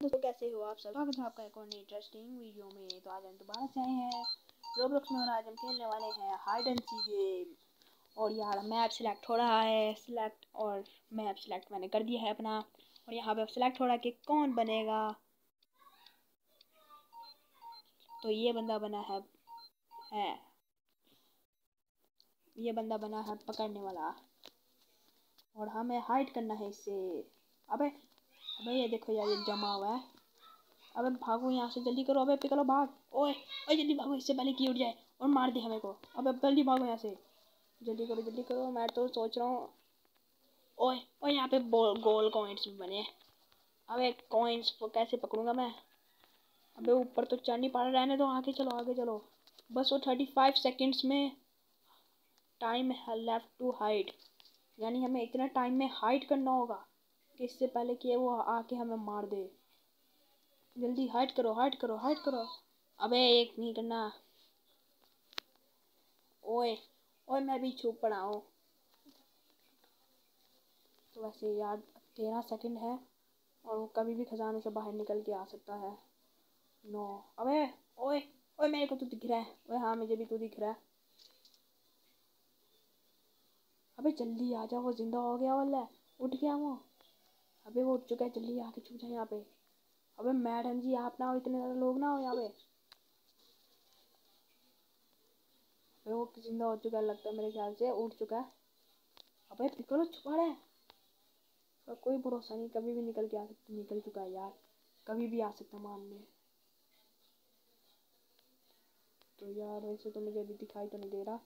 दोस्तों कैसे हो आप सब? स्वागत है आपका एक और इंटरेस्टिंग वीडियो में। तो आज हम दोबारा से आए हैं। रोबलॉक्स में और आज हम खेलने वाले हैं हाइड एंड सी गेम और यार मैप सिलेक्ट हो रहा है। सिलेक्ट और मैप सिलेक्ट मैंने कर दिया है अपना। और यहाँ पे सिलेक्ट हो रहा है कि कौन बनेगा। तो ये बंदा बना है है। ये बंदा बना है पकड़ने वाला। और हमें हाइड करना है इससे अबे अबे ये देखो यार ये जमा हुआ है। अबे भागो यहाँ से, जल्दी करो, अबे पिकलो भाग। ओए ओए, जल्दी भागो, इससे पहले की उठ जाए और मार दे हमें को। अबे जल्दी भागो यहाँ से। जल्दी करो जल्दी करो, मैं तो सोच रहा हूँ। ओए ओए, यहाँ पे गोल कॉइन्स भी बने अबे कॉइन्स को कैसे पकड़ूँगा मैं? अबे ऊपर तो चढ़ नहीं पा रहा, रहने दो, आगे चलो आगे चलो। बस वो थर्टी फाइव सेकेंड्स में टाइम है लेफ़्ट टू हाइट यानी हमें इतना टाइम में हाइट करना होगा। कि इससे पहले कि वो आके हमें मार दे। जल्दी हाइट करो हाइट करो हाइट करो। अबे, एक नहीं करना। ओए ओए, मैं भी छुप पड़ा हूँ। तो वैसे यार, तेरह सेकंड है, और वो कभी भी खजाने से बाहर निकल के आ सकता है। नो अबे, ओए ओए, मेरे को तो दिख रहा है। ओए हाँ मुझे भी तो दिख रहा है। अबे, जल्दी आ जा वो ज़िंदा हो गया वाला। उठ गया वो। अबे वो उठ चुका है, जल्दी आके छुप जाए यहाँ पे। अबे मैडम जी, आप ना हो, इतने ज़्यादा लोग ना हो यहाँ पे। अबे वो ज़िंदा हो चुका है, लगता है मेरे ख्याल से, उठ चुका है। अबे पिकलो छुपा रहा है। और कोई भरोसा नहीं, कभी भी निकल के आ सकता, निकल चुका है यार। कभी भी आ सकता मारने। तो यार, वैसे तो मुझे अभी दिखाई तो नहीं दे रहा।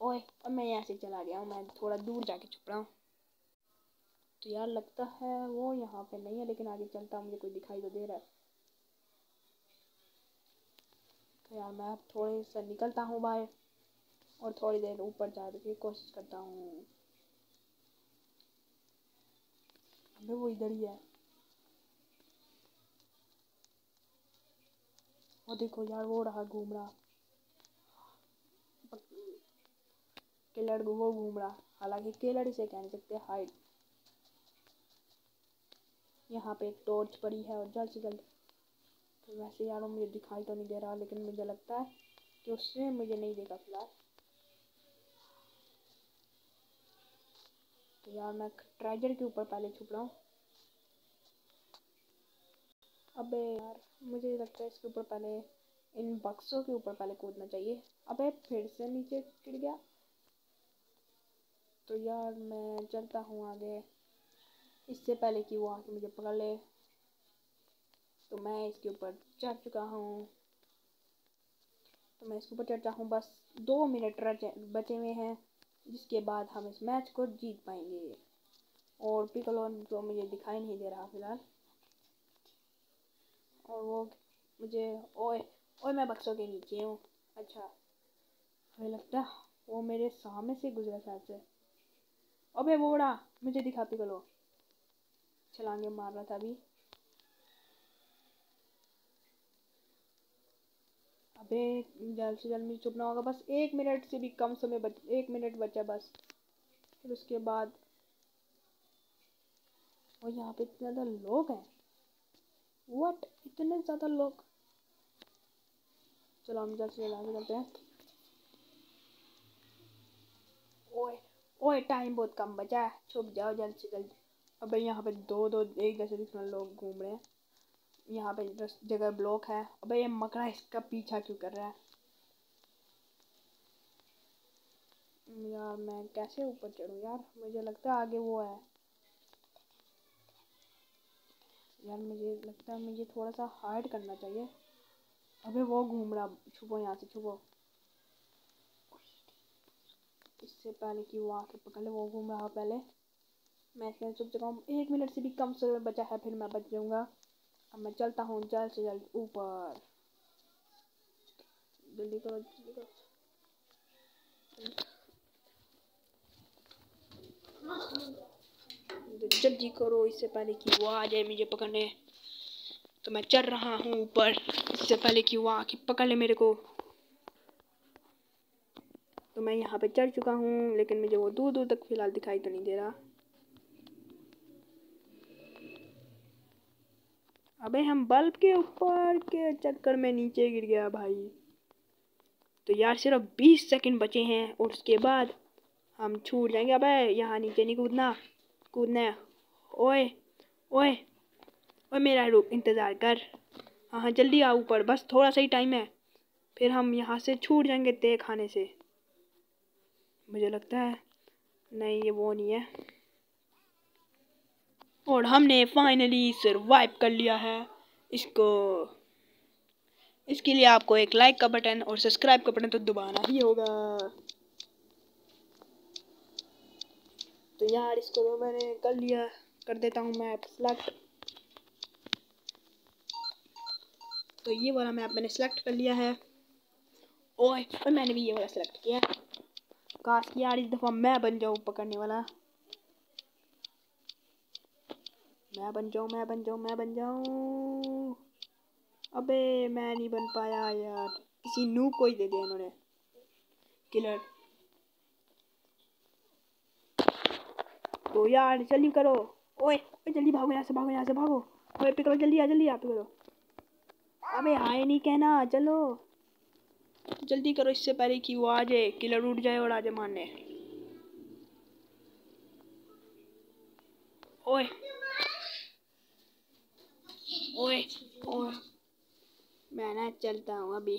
ओए, अब मैं यहाँ से चला गया हूँ, मैं थोड़ा दूर जाके छुप रहा हूँ। तो यार लगता है वो यहाँ पे नहीं है, लेकिन आगे चलता मुझे कोई दिखाई तो दे रहा है। तो यार मैं थोड़े से निकलता हूँ बाहर और थोड़ी देर ऊपर जाने की कोशिश करता हूँ। अबे वो इधर ही है। वो देखो यार वो रहा घूम रहा। किलर वो घूम रहा। हालाँकि किलर इसे कह नहीं सकते हाइट यहाँ पे एक टॉर्च पड़ी है और जल्द से जल्द। तो वैसे यार मुझे दिखाई तो नहीं दे रहा, लेकिन मुझे लगता है कि उसने मुझे नहीं देखा फ़िलहाल। तो यार मैं ट्रेजर के ऊपर पहले छुप रहा हूँ। अबे यार मुझे लगता है इसके ऊपर पहले, इन बक्सों के ऊपर पहले कूदना चाहिए। अबे फिर से नीचे गिर गया। तो यार मैं चलता हूँ आगे। इससे पहले कि वो आके मुझे पकड़ ले तो मैं इसके ऊपर चढ़ चुका हूँ। तो मैं इसके ऊपर चढ़ता हूँ, बस दो मिनट बचे हुए हैं, जिसके बाद हम इस मैच को जीत पाएँगे। और पिकलो तो मुझे दिखाई नहीं दे रहा फ़िलहाल, और वो मुझे, ओए ओए, मैं बक्सों के नीचे हूँ। अच्छा हमें लगता वो मेरे सामने से गुजरा शायद से। अबे उड़ा, मुझे दिखा पिकलो। छलांगे मार रहा था अभी अबे, जल्द से जल्द मुझे चुपना होगा, बस एक मिनट से भी कम समय बच, एक मिनट बचा बस। फिर उसके बाद, और यहाँ पे इतने ज़्यादा लोग हैं। व्हाट इतने ज़्यादा लोग। चलो, हम जल्द से जल्द आगे चलते हैं। ओए ओए टाइम बहुत कम बचा है। छुप जाओ जल्द से जल्द। अबे यहाँ पे दो दो, एक जैसे दिखने लोग घूम रहे हैं। यहाँ पे जगह ब्लॉक है। अबे ये मकड़ा इसका पीछा क्यों कर रहा है? यार मैं कैसे ऊपर चढ़ूँ? यार मुझे लगता है आगे वो है। यार मुझे लगता है मुझे थोड़ा सा हाइड करना चाहिए। अबे वो घूम रहा। छुपो यहाँ से, छुपो। इससे पहले कि वो आके पकड़ ले, वो घूम रहा पहले। मैं इसमें चुप चुका हूँ। एक मिनट से भी कम समय बचा है, फिर मैं बच जाऊँगा। अब मैं चलता हूँ, जल्द से जल्द ऊपर। जल्दी करो जल्दी करो। जल्दी करो, इससे पहले कि वो आ जाए मुझे पकड़ने। तो मैं चढ़ रहा हूँ ऊपर। इससे पहले कि वो आके पकड़ ले मेरे को। तो मैं यहाँ पे चढ़ चुका हूँ, लेकिन मुझे वो दूर दूर तक फ़िलहाल दिखाई तो नहीं दे रहा। अबे हम बल्ब के ऊपर के चक्कर में नीचे गिर गया भाई। तो यार सिर्फ़ बीस सेकंड बचे हैं और उसके बाद हम छूट जाएँगे। अबे यहाँ नीचे नहीं कूदना कूदना है। ओए ओए ओए मेरा रुक, इंतज़ार कर। हाँ हाँ जल्दी आओ ऊपर, बस थोड़ा सा ही टाइम है। फिर हम यहाँ से छूट जाएँगे ते खाने से। मुझे लगता है, नहीं, ये वो नहीं है। और हमने फाइनली सरवाइव कर लिया है। इसको, इसके लिए आपको एक लाइक का बटन और सब्सक्राइब का बटन तो दबाना ही होगा। तो यार, इसको तो मैंने कर लिया, कर देता हूँ मैप सेलेक्ट तो ये वाला मैप मैंने सेलेक्ट कर लिया है। ओए, और मैंने भी ये वाला सेलेक्ट किया। काश यार इस दफ़ा मैं बन जाऊँ पकड़ने वाला। मैं बन जाऊँ, मैं बन जाऊँ, मैं बन जाऊँ। अबे, मैं नहीं बन पाया यार। किसी नू को ही दे दिया इन्होंने। किलर तो यार, जल्दी करो। ओए ओए, जल्दी भागो, यहाँ से भागो, यहाँ से भागो। ओए पिकलो जल्दी आ जल्दी आ पिकलो अबे हाय नहीं कहना, चलो। जल्दी करो इससे पहले कि वो आ जाए किलर उठ जाए और आ जाए मारने। ओए ओए मैं चलता हूँ अभी।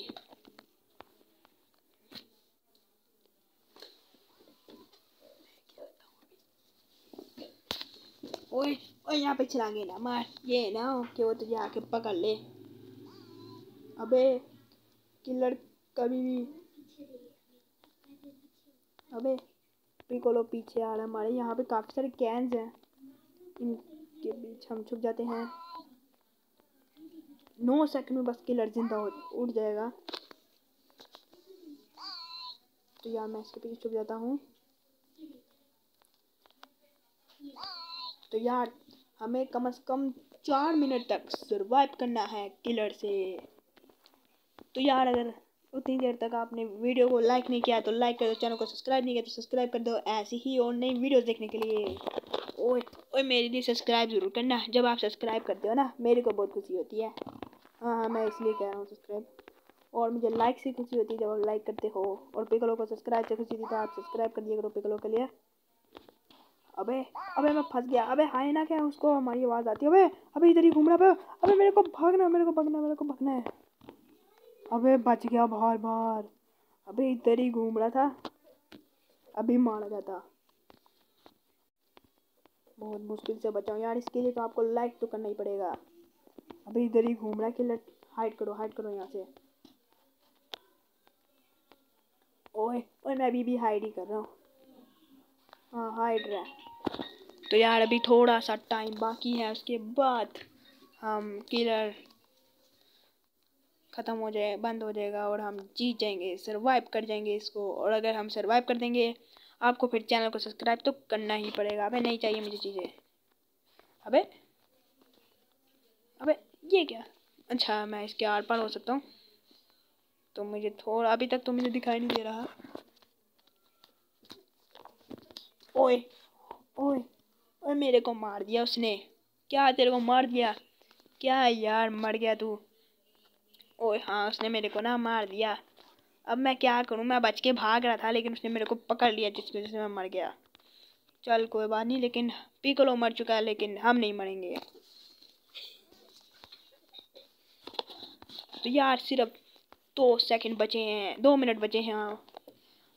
ओए ओए, यहाँ पे छलांगे ना, मार। ये ना कि वो तुझे आके पकड़ ले। अबे किलर कभी भी अबे पिकोलो पीछे आ रहा हमारे यहाँ पे काफ़ी सारे कैंस हैं। इनके बीच हम छुप जाते हैं। नौ सेकंड में बस किलर ज़िंदा उठ जाएगा तो यार मैं इसके पीछे छुप जाता हूँ तो यार हमें कम से कम चार मिनट तक सरवाइव करना है किलर से तो यार अगर उतनी देर तक आपने वीडियो को लाइक नहीं किया तो लाइक कर दो चैनल को सब्सक्राइब नहीं किया तो सब्सक्राइब कर दो ऐसी ही और नई वीडियोस देखने के लिए ओए ओए मेरे लिए सब्सक्राइब ज़रूर करना जब आप सब्सक्राइब करते हो ना मेरे को बहुत खुशी होती है हाँ हाँ मैं इसलिए कह रहा हूँ सब्सक्राइब और मुझे लाइक से खुशी होती है जब आप लाइक करते हो। और पिकलो को सब्सक्राइब से खुशी होती है तो आप सब्सक्राइब कर दिया करो पिकलो के लिए। अबे अबे मैं फंस गया। अबे हाय ना क्या उसको हमारी आवाज़ आती है? अबे अबे इधर ही घूम रहा अबे मेरे को भागना मेरे को भागना मेरे को भागना है। अबे बच गया बार बार अबे इधर ही घूम रहा था। अभी मारा जाता। बहुत मुश्किल से बचाऊँ। यार, इसके लिए तो आपको लाइक तो करना ही पड़ेगा। अभी इधर ही घूम रहा है कि हाइड करो हाइड करो यहाँ से। ओए ओए, मैं अभी भी हाइड ही कर रहा हूँ। हाँ हाइड रहा है। तो यार अभी थोड़ा सा टाइम बाकी है, उसके बाद हम किलर ख़त्म हो जाए, बंद हो जाएगा और हम जीत जाएँगे सरवाइव कर जाएँगे इसको। और अगर हम सरवाइव कर देंगे, आपको फिर चैनल को सब्सक्राइब तो करना ही पड़ेगा। अबे नहीं चाहिए मुझे चीज़ें। अबे अबे ये क्या? अच्छा मैं इसके आर पार हो सकता हूँ। तो मुझे थोड़ा, अभी तक तो मुझे दिखाई नहीं दे रहा। ओए ओए ओए, मेरे को मार दिया उसने। क्या तेरे को मार दिया? क्या यार, मर गया तू। ओए हाँ उसने मेरे को ना मार दिया। अब मैं क्या करूँ? मैं बच के भाग रहा था, लेकिन उसने मेरे को पकड़ लिया, जिसकी वजह से मैं मर गया। चल, कोई बात नहीं, लेकिन पिकलो मर चुका है, लेकिन हम नहीं मरेंगे। तो यार सिर्फ़ दो सेकंड बचे हैं, दो मिनट बचे हैं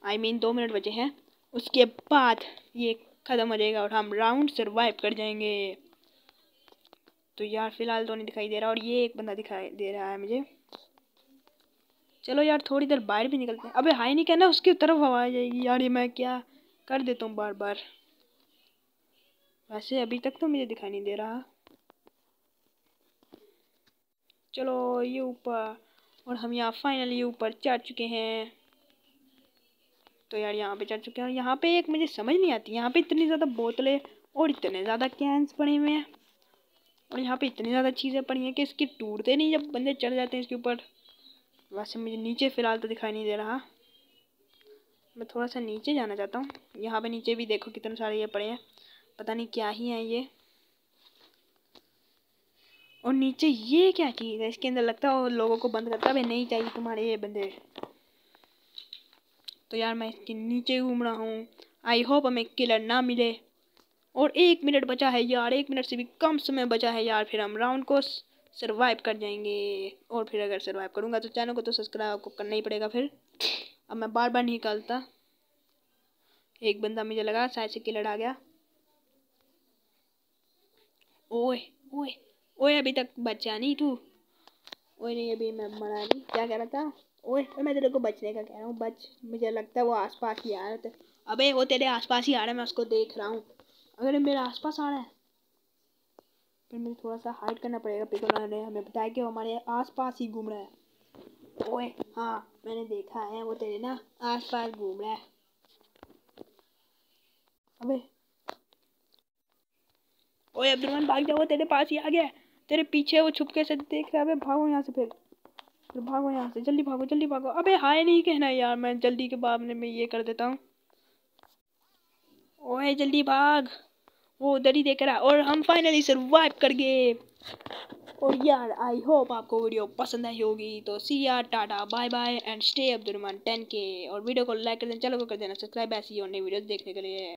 आई मीन दो मिनट बचे हैं। उसके बाद ये ख़त्म हो जाएगा और हम राउंड सर्वाइव कर जाएँगे। तो यार फ़िलहाल तो नहीं दिखाई दे रहा और ये एक बंदा दिखाई दे रहा है मुझे। चलो यार, थोड़ी देर बाहर भी निकलते हैं। अबे हाई नहीं कहना, उसकी तरफ़ हवा आ जाएगी यार ये मैं क्या कर देता हूँ बार बार वैसे अभी तक तो मुझे दिखाई नहीं दे रहा। चलो ये ऊपर, और हम यहाँ फाइनली ऊपर चढ़ चुके हैं। तो यार यहाँ पे चढ़ चुके हैं, और यहाँ पे एक मुझे समझ नहीं आती, यहाँ पे इतनी ज़्यादा बोतलें और इतने ज़्यादा कैंस पड़े हुए हैं, और यहाँ पे इतनी ज़्यादा चीज़ें पड़ी हैं कि इसकी टूटते नहीं जब बंदे चढ़ जाते हैं इसके ऊपर। वैसे मुझे नीचे फ़िलहाल तो दिखाई नहीं दे रहा। मैं थोड़ा सा नीचे जाना चाहता हूँ। यहाँ पे नीचे भी देखो कितने सारे ये पड़े हैं। पता नहीं क्या ही हैं ये। और नीचे ये क्या चीज़ है? इसके अंदर लगता है लोगों को बंद करता है नहीं चाहिए तुम्हारे ये बंदे। तो यार मैं इसके नीचे घूम रहा हूँ। आई होप हमें किलर ना मिले। और एक मिनट बचा है यार, एक मिनट से भी कम समय बचा है यार। फिर हम राउंड को सरवाइव कर जाएँगे। और फिर अगर सर्वाइव करूँगा तो चैनल को तो सब्सक्राइब आपको करना ही पड़ेगा फिर। अब मैं बार बार नहीं निकलता। एक बंदा मुझे लगा शायद से किलर आ गया। ओए ओए। ओए, अभी तक बचा नहीं तू। ओए, नहीं, अभी मैं मरा नहीं। क्या कह रहा था? ओए मैं तेरे को बचने का कह रहा हूँ, बच। मुझे लगता है वो आसपास ही आ रहा था। अबे, वो तेरे आसपास ही आ रहा है, मैं उसको देख रहा हूँ। अगर मेरे आसपास आ रहा है, फिर मुझे थोड़ा सा हाइड करना पड़ेगा पिकोला ने हमें बताया कि वो हमारे आसपास ही घूम रहा है। ओए हाँ मैंने देखा है, वो तेरे ना आसपास घूम रहा है। अबे। ओए अब्दुलमान भाग जाओ तेरे पास ही आ गया तेरे पीछे वो छुपके से देख रहा है भागो यहाँ से फिर। फिर भागो यहाँ से, जल्दी भागो जल्दी भागो। अबे हाय नहीं कहना यार, मैं जल्दी के बाद में ये कर देता हूँ। ओए, जल्दी भाग। वो उधर ही देख रहा है, और हम फाइनली सर्वाइव कर गए। और यार आई होप आपको वीडियो पसंद आई होगी। तो सी यार tata bye bye and stay Abdulrahman ten के और वीडियो को लाइक कर देना चलो को कर देना सब्सक्राइब ऐसी और नई वीडियो देखने के लिए।